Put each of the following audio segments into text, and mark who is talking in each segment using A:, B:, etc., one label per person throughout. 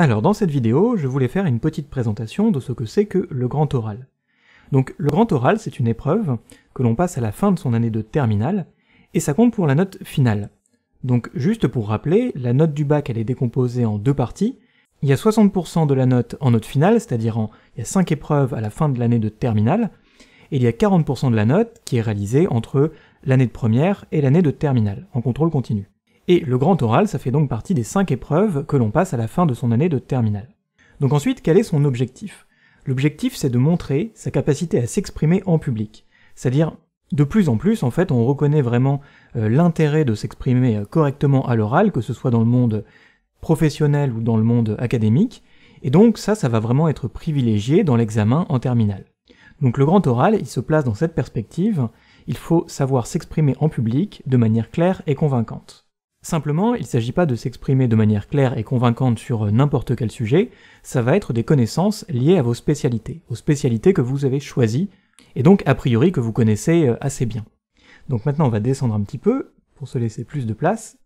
A: Alors dans cette vidéo, je voulais faire une petite présentation de ce que c'est que le grand oral. Donc le grand oral, c'est une épreuve que l'on passe à la fin de son année de terminale, et ça compte pour la note finale. Donc juste pour rappeler, la note du bac elle est décomposée en deux parties. Il y a 60% de la note en note finale, c'est-à-dire en il y a 5 épreuves à la fin de l'année de terminale, et il y a 40% de la note qui est réalisée entre l'année de première et l'année de terminale, en contrôle continu. Et le grand oral, ça fait donc partie des cinq épreuves que l'on passe à la fin de son année de terminale. Donc ensuite, quel est son objectif? L'objectif, c'est de montrer sa capacité à s'exprimer en public. C'est-à-dire, de plus en plus, en fait, on reconnaît vraiment euh, l'intérêt de s'exprimer euh, correctement à l'oral, que ce soit dans le monde professionnel ou dans le monde académique, et donc ça, ça va vraiment être privilégié dans l'examen en terminale. Donc le grand oral, il se place dans cette perspective, il faut savoir s'exprimer en public de manière claire et convaincante. Simplement, il ne s'agit pas de s'exprimer de manière claire et convaincante sur euh, n'importe quel sujet, ça va être des connaissances liées à vos spécialités, aux spécialités que vous avez choisies, et donc a priori que vous connaissez euh, assez bien. Donc maintenant on va descendre un petit peu, pour se laisser plus de place.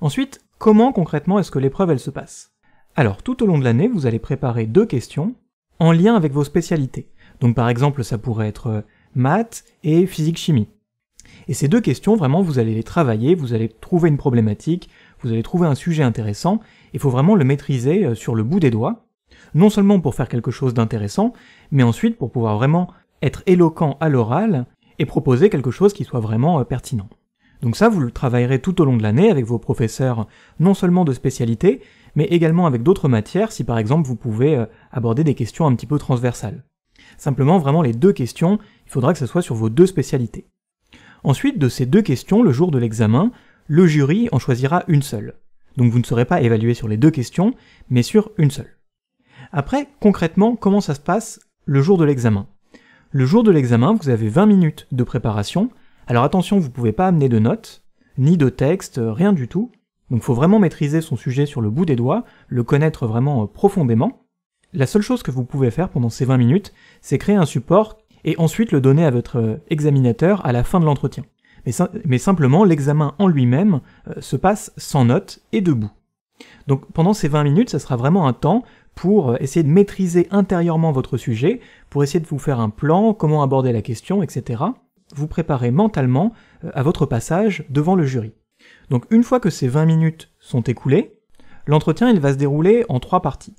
A: Ensuite, comment concrètement est-ce que l'épreuve elle se passe? Alors tout au long de l'année, vous allez préparer deux questions en lien avec vos spécialités. Donc par exemple, ça pourrait être euh, maths et physique-chimie. Et ces deux questions, vraiment, vous allez les travailler, vous allez trouver une problématique, vous allez trouver un sujet intéressant, il faut vraiment le maîtriser euh, sur le bout des doigts, non seulement pour faire quelque chose d'intéressant, mais ensuite pour pouvoir vraiment être éloquent à l'oral et proposer quelque chose qui soit vraiment euh, pertinent. Donc ça, vous le travaillerez tout au long de l'année avec vos professeurs, non seulement de spécialité, mais également avec d'autres matières, si par exemple vous pouvez euh, aborder des questions un petit peu transversales. Simplement, vraiment les deux questions, il faudra que ce soit sur vos deux spécialités. Ensuite, de ces deux questions, le jour de l'examen, le jury en choisira une seule. Donc vous ne serez pas évalué sur les deux questions, mais sur une seule. Après, concrètement, comment ça se passe le jour de l'examen? Le jour de l'examen, vous avez 20 minutes de préparation. Alors attention, vous ne pouvez pas amener de notes, ni de texte, rien du tout. Donc il faut vraiment maîtriser son sujet sur le bout des doigts, le connaître vraiment euh, profondément. La seule chose que vous pouvez faire pendant ces 20 minutes, c'est créer un support et ensuite le donner à votre euh, examinateur à la fin de l'entretien. Mais, simplement, l'examen en lui-même euh, se passe sans notes et debout. Donc pendant ces 20 minutes, ça sera vraiment un temps pour euh, essayer de maîtriser intérieurement votre sujet, pour essayer de vous faire un plan, comment aborder la question, etc. Vous préparez mentalement à votre passage devant le jury. Donc une fois que ces 20 minutes sont écoulées, l'entretien il va se dérouler en trois parties.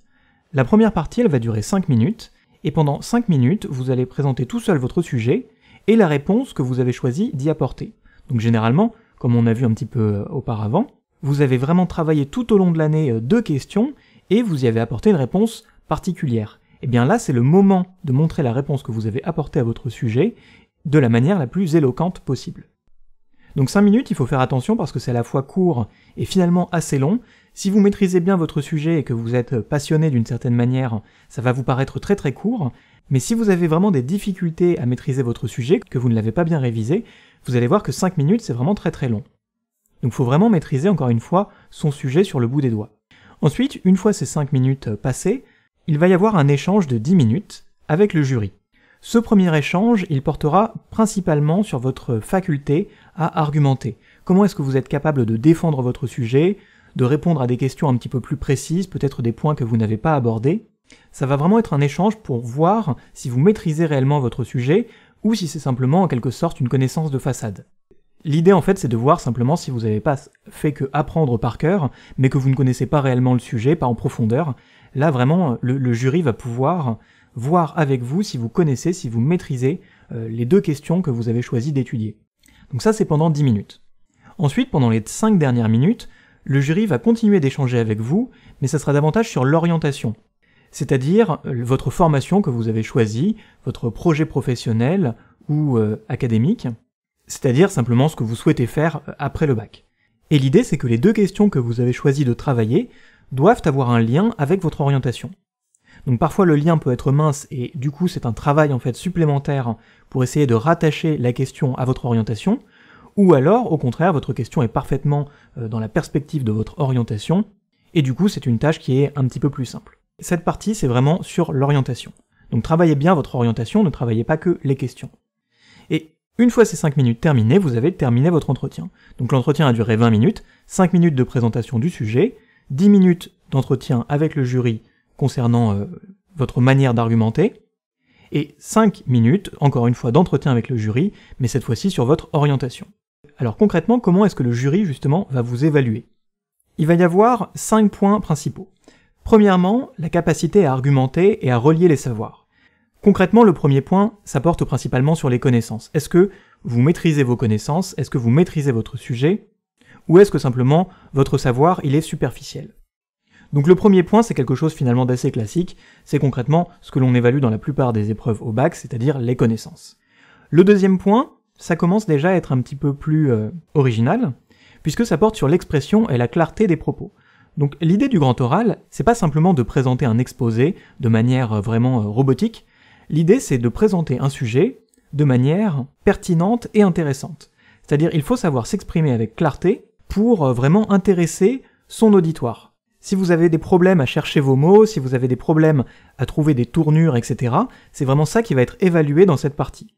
A: La première partie elle va durer 5 minutes, et pendant 5 minutes, vous allez présenter tout seul votre sujet et la réponse que vous avez choisi d'y apporter. Donc généralement, comme on a vu un petit peu euh, auparavant, vous avez vraiment travaillé tout au long de l'année euh, deux questions et vous y avez apporté une réponse particulière. Et eh bien là, c'est le moment de montrer la réponse que vous avez apportée à votre sujet de la manière la plus éloquente possible. Donc 5 minutes, il faut faire attention parce que c'est à la fois court et finalement assez long. Si vous maîtrisez bien votre sujet et que vous êtes passionné d'une certaine manière, ça va vous paraître très très court. Mais si vous avez vraiment des difficultés à maîtriser votre sujet, que vous ne l'avez pas bien révisé, vous allez voir que 5 minutes c'est vraiment très très long. Donc il faut vraiment maîtriser encore une fois son sujet sur le bout des doigts. Ensuite, une fois ces 5 minutes passées, il va y avoir un échange de 10 minutes avec le jury. Ce premier échange, il portera principalement sur votre faculté à argumenter. Comment est-ce que vous êtes capable de défendre votre sujet, de répondre à des questions un petit peu plus précises, peut-être des points que vous n'avez pas abordés. Ça va vraiment être un échange pour voir si vous maîtrisez réellement votre sujet ou si c'est simplement en quelque sorte une connaissance de façade. L'idée en fait c'est de voir simplement si vous n'avez pas fait que apprendre par cœur, mais que vous ne connaissez pas réellement le sujet, pas en profondeur. Là vraiment le jury va pouvoir voir avec vous si vous connaissez, si vous maîtrisez euh, les deux questions que vous avez choisi d'étudier. Donc ça c'est pendant 10 minutes. Ensuite, pendant les 5 dernières minutes, le jury va continuer d'échanger avec vous, mais ça sera davantage sur l'orientation. C'est-à-dire euh, votre formation que vous avez choisie, votre projet professionnel ou euh, académique, c'est-à-dire simplement ce que vous souhaitez faire après le bac. Et l'idée c'est que les deux questions que vous avez choisi de travailler doivent avoir un lien avec votre orientation. Donc parfois le lien peut être mince et du coup c'est un travail en fait supplémentaire pour essayer de rattacher la question à votre orientation, ou alors au contraire votre question est parfaitement euh, dans la perspective de votre orientation, et du coup c'est une tâche qui est un petit peu plus simple. Cette partie c'est vraiment sur l'orientation. Donc travaillez bien votre orientation, ne travaillez pas que les questions. Et une fois ces 5 minutes terminées, vous avez terminé votre entretien. Donc l'entretien a duré 20 minutes, 5 minutes de présentation du sujet, 10 minutes d'entretien avec le jury concernant euh, votre manière d'argumenter, et 5 minutes, encore une fois, d'entretien avec le jury, mais cette fois-ci sur votre orientation. Alors concrètement, comment est-ce que le jury, justement, va vous évaluer? Il va y avoir 5 points principaux. Premièrement, la capacité à argumenter et à relier les savoirs. Concrètement, le premier point, ça porte principalement sur les connaissances. Est-ce que vous maîtrisez vos connaissances? Est-ce que vous maîtrisez votre sujet? Ou est-ce que simplement votre savoir, il est superficiel? Donc le premier point, c'est quelque chose finalement d'assez classique, c'est concrètement ce que l'on évalue dans la plupart des épreuves au bac, c'est-à-dire les connaissances. Le deuxième point, ça commence déjà à être un petit peu plus euh, original, puisque ça porte sur l'expression et la clarté des propos. Donc l'idée du grand oral, c'est pas simplement de présenter un exposé de manière euh, vraiment euh, robotique, l'idée c'est de présenter un sujet de manière pertinente et intéressante. C'est-à-dire il faut savoir s'exprimer avec clarté pour vraiment intéresser son auditoire. Si vous avez des problèmes à chercher vos mots, si vous avez des problèmes à trouver des tournures, etc., c'est vraiment ça qui va être évalué dans cette partie.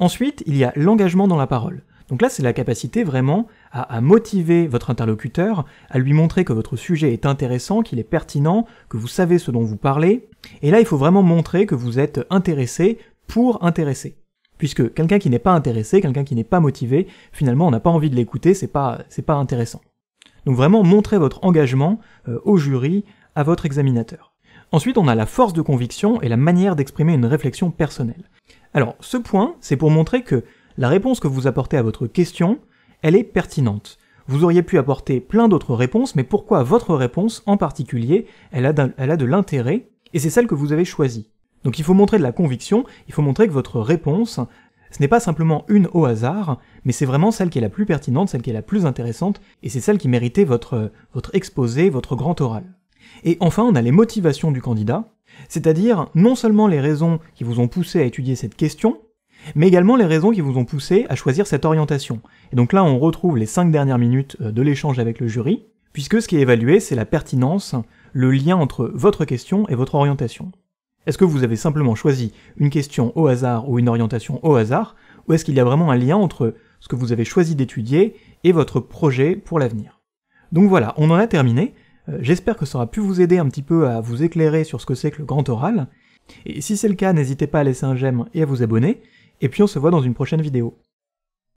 A: Ensuite, il y a l'engagement dans la parole. Donc là, c'est la capacité vraiment à, motiver votre interlocuteur, à lui montrer que votre sujet est intéressant, qu'il est pertinent, que vous savez ce dont vous parlez. Et là, il faut vraiment montrer que vous êtes intéressé pour intéresser. Puisque quelqu'un qui n'est pas intéressé, quelqu'un qui n'est pas motivé, finalement, on n'a pas envie de l'écouter, c'est pas, pas intéressant. Donc vraiment montrez votre engagement euh, au jury, à votre examinateur. Ensuite, on a la force de conviction et la manière d'exprimer une réflexion personnelle. Alors, ce point, c'est pour montrer que la réponse que vous apportez à votre question, elle est pertinente. Vous auriez pu apporter plein d'autres réponses, mais pourquoi votre réponse en particulier, elle a de l'intérêt, et c'est celle que vous avez choisie? Donc il faut montrer de la conviction, il faut montrer que votre réponse, ce n'est pas simplement une au hasard, mais c'est vraiment celle qui est la plus pertinente, celle qui est la plus intéressante, et c'est celle qui méritait votre, votre exposé, votre grand oral. Et enfin, on a les motivations du candidat, c'est-à-dire non seulement les raisons qui vous ont poussé à étudier cette question, mais également les raisons qui vous ont poussé à choisir cette orientation. Et donc là, on retrouve les cinq dernières minutes euh, de l'échange avec le jury, puisque ce qui est évalué, c'est la pertinence, le lien entre votre question et votre orientation. Est-ce que vous avez simplement choisi une question au hasard ou une orientation au hasard, ou est-ce qu'il y a vraiment un lien entre ce que vous avez choisi d'étudier et votre projet pour l'avenir? Donc voilà, on en a terminé. Euh, j'espère que ça aura pu vous aider un petit peu à vous éclairer sur ce que c'est que le grand oral. Et si c'est le cas, n'hésitez pas à laisser un j'aime et à vous abonner. Et puis on se voit dans une prochaine vidéo.